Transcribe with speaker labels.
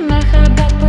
Speaker 1: My Merhaba.